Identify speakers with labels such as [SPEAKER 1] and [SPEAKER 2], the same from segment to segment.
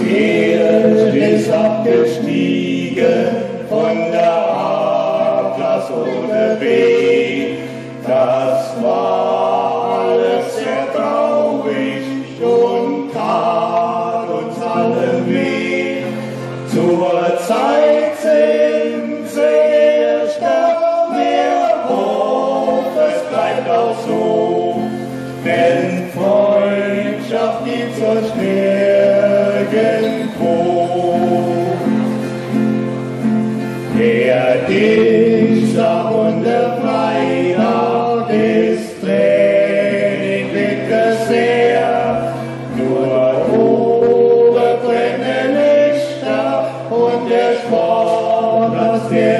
[SPEAKER 1] Pferd ist abgestiegen von der Atlas ohne Weg. Das war alles sehr traurig und tat uns allen weh. Zur Zeit sind sie erstaunt, wir hoffen, es bleibt auch so. Denn Freundschaft gibt's uns nirgendwo. Der Dienstag und der ist Training bitte. Nur hohe brennende Lichter und der Sport, das der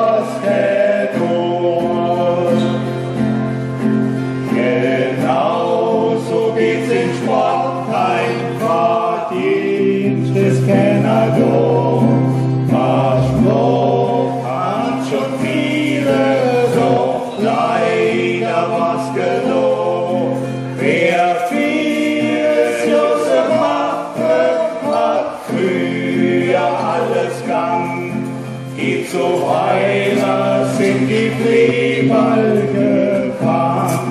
[SPEAKER 1] Geht so weiter, sind die Flieball gefangen.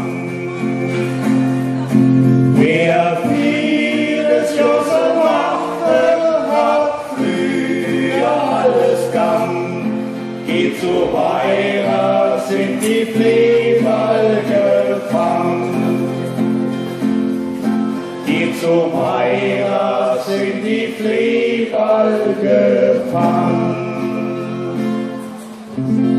[SPEAKER 1] Wer vieles Jose machte, hat früher alles gang. Geht so weiter, sind die Flieball gefangen. Geht so weiter, sind die Flieball gefangen. Mm-hmm.